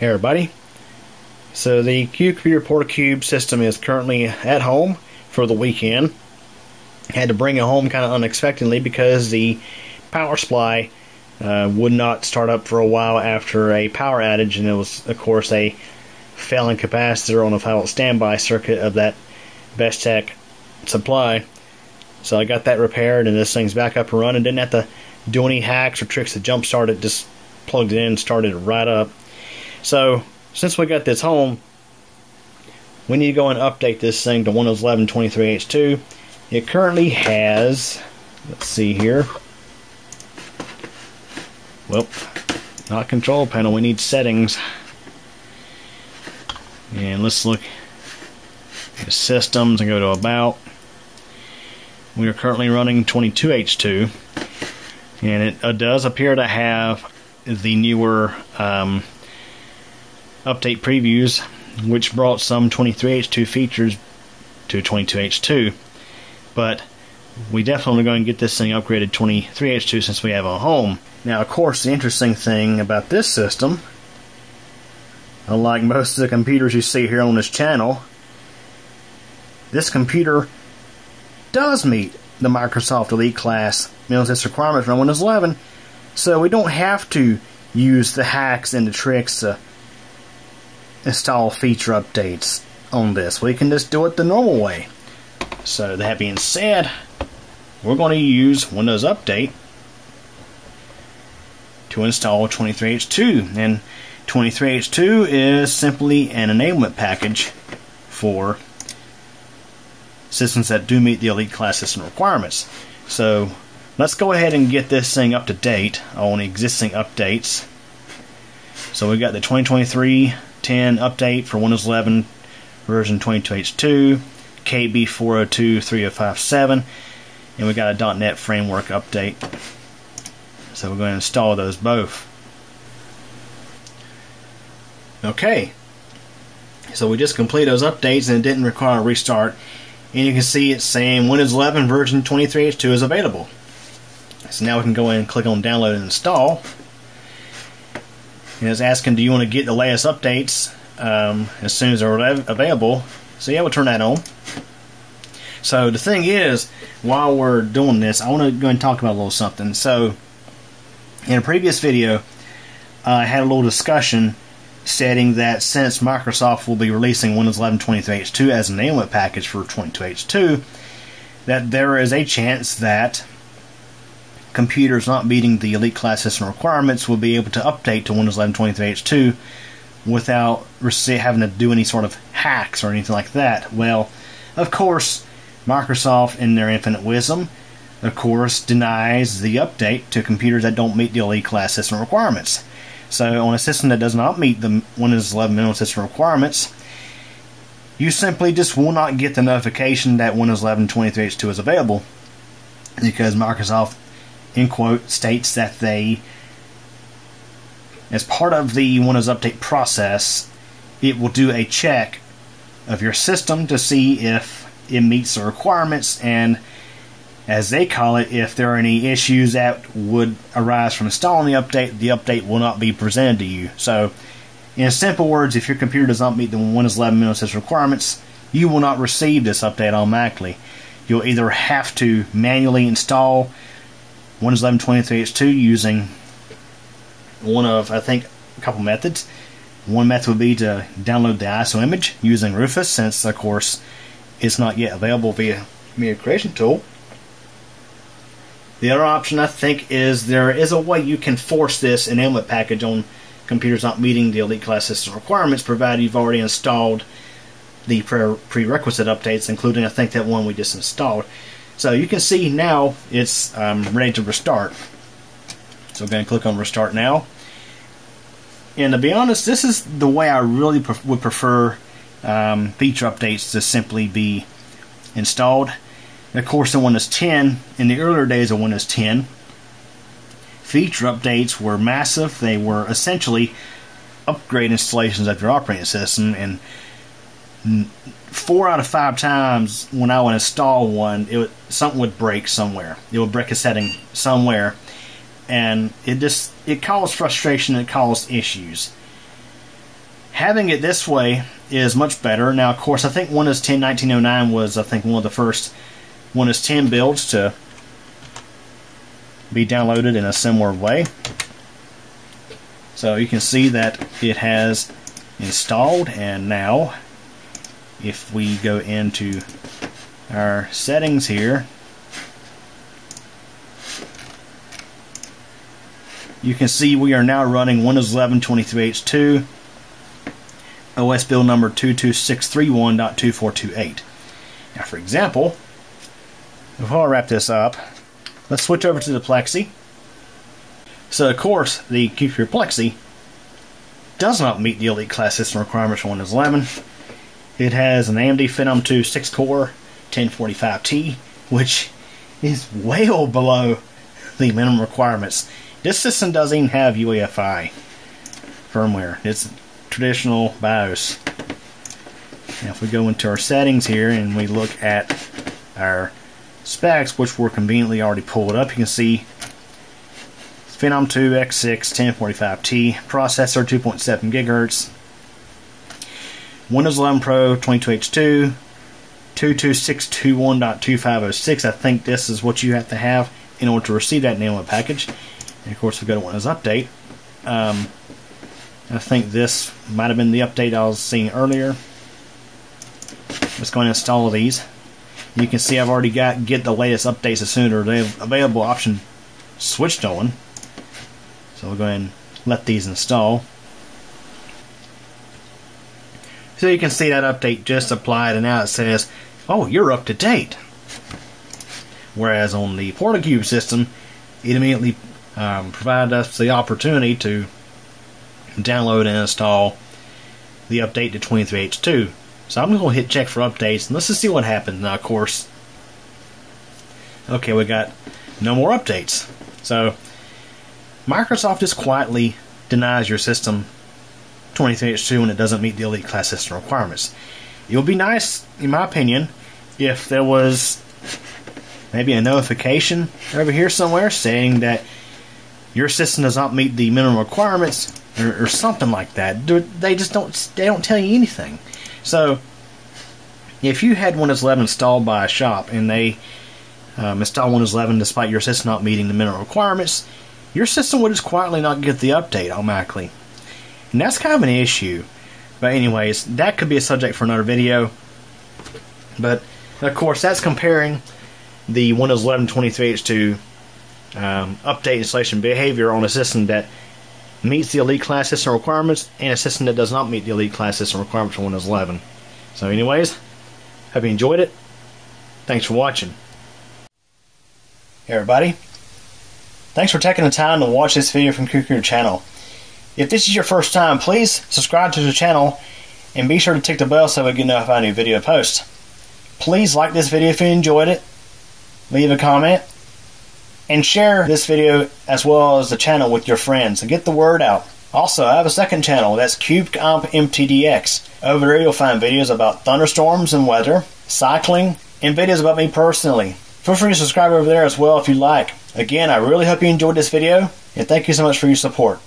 Hey everybody. So the Cube Computer PortaCube system is currently at home for the weekend. Had to bring it home kind of unexpectedly because the power supply uh, would not start up for a while after a power outage, and it was, of course, a failing capacitor on the final standby circuit of that Bestech supply. So I got that repaired, and this thing's back up and running. Didn't have to do any hacks or tricks to jump start it. Just plugged it in, started it right up. So, since we got this home, we need to go and update this thing to Windows 11 23H2. It currently has, let's see here. Well, not control panel, we need settings. And let's look at systems and go to about. We are currently running 22H2, and it uh, does appear to have the newer um, update previews, which brought some 23H2 features to 22H2. But we definitely are going to get this thing upgraded 23H2 since we have a home. Now, of course, the interesting thing about this system, unlike most of the computers you see here on this channel, this computer does meet the Microsoft Elite class its requirements for Windows 11, so we don't have to use the hacks and the tricks install feature updates on this. We can just do it the normal way. So that being said, we're going to use Windows Update to install 23H2. And 23H2 is simply an enablement package for systems that do meet the Elite class system requirements. So let's go ahead and get this thing up to date on existing updates. So we've got the 2023 10 update for Windows 11 version 22H2, KB 4023057, and we got a .NET Framework update. So we're going to install those both. Okay, so we just completed those updates and it didn't require a restart. And you can see it's saying Windows 11 version 23H2 is available. So now we can go in and click on download and install it's asking, do you want to get the latest updates um, as soon as they're available? So yeah, we'll turn that on. So the thing is, while we're doing this, I want to go and talk about a little something. So in a previous video, I had a little discussion stating that since Microsoft will be releasing Windows 11 23H2 as an enablement package for 22H2, that there is a chance that computers not meeting the Elite Class system requirements will be able to update to Windows 11 23H2 without having to do any sort of hacks or anything like that. Well, of course, Microsoft, in their infinite wisdom, of course, denies the update to computers that don't meet the Elite Class system requirements. So, on a system that does not meet the Windows 11 minimum system requirements, you simply just will not get the notification that Windows 11 23H2 is available because Microsoft in quote, states that they, as part of the Windows Update process, it will do a check of your system to see if it meets the requirements and, as they call it, if there are any issues that would arise from installing the update, the update will not be presented to you. So, in simple words, if your computer does not meet the Windows 11 Windows requirements, you will not receive this update automatically. You'll either have to manually install Windows 11 23H2 using one of, I think, a couple methods. One method would be to download the ISO image using Rufus, since, of course, it's not yet available via Media Creation Tool. The other option, I think, is there is a way you can force this enablement package on computers not meeting the Elite Class system requirements, provided you've already installed the prerequisite updates, including, I think, that one we just installed. So you can see now it's um, ready to restart. So I'm going to click on restart now. And to be honest, this is the way I really would prefer um, feature updates to simply be installed. And of course, in Windows 10, in the earlier days of Windows 10, feature updates were massive. They were essentially upgrade installations of your operating system, and four out of five times when I would install one, it would, something would break somewhere. It would break a setting somewhere, and it just it caused frustration. It caused issues. having it this way is much better. Now, of course, I think Windows 10 1909 was, I think, one of the first Windows 10 builds to be downloaded in a similar way. So you can see that it has installed, and now if we go into our settings here, you can see we are now running Windows 11 23H2 OS build number 22631.2428. Now, for example, before I wrap this up, let's switch over to the Plexi. So, of course, the Cube Computer Plexi does not meet the Elite Class system requirements for Windows 11. It has an AMD Phenom 2 6 core 1045T, which is well below the minimum requirements. This system doesn't even have UEFI firmware. It's traditional BIOS. Now if we go into our settings here and we look at our specs, which were conveniently already pulled up, you can see Phenom 2 X6 1045T, processor 2.7 gigahertz, Windows 11 Pro 22H2, 22621.2506. I think this is what you have to have in order to receive that download package. And of course, we go to Windows Update. Um, I think this might have been the update I was seeing earlier. Let's go and install these. You can see I've already got get the latest updates as soon as they're available option switched on. So we'll go ahead and let these install. So you can see that update just applied and now it says, oh, you're up to date. Whereas on the PortaCube system, it immediately um, provided us the opportunity to download and install the update to 23H2. So I'm going to hit check for updates and let's just see what happens. Now, of course, okay, we got no more updates. So Microsoft just quietly denies your system 23H2 when it doesn't meet the Elite Class system requirements. It would be nice, in my opinion, if there was maybe a notification over here somewhere saying that your system does not meet the minimum requirements or, or something like that. They just don't they don't tell you anything. So if you had Windows 11 installed by a shop and they um, install Windows 11 despite your system not meeting the minimum requirements, your system would just quietly not get the update automatically. And that's kind of an issue. But anyways, that could be a subject for another video. But of course, that's comparing the Windows 11 23H2 um, update installation behavior on a system that meets the Elite Class system requirements and a system that does not meet the Elite Class system requirements for Windows 11. So anyways, hope you enjoyed it. Thanks for watching. Hey everybody. Thanks for taking the time to watch this video from Cube Computer channel. If this is your first time, please subscribe to the channel and be sure to tick the bell so we get notified new video posts. Please like this video if you enjoyed it, leave a comment, and share this video as well as the channel with your friends and get the word out. Also, I have a second channel that's CubeComp MTDX. Over there, you'll find videos about thunderstorms and weather, cycling, and videos about me personally. Feel free to subscribe over there as well if you like. Again, I really hope you enjoyed this video, and thank you so much for your support.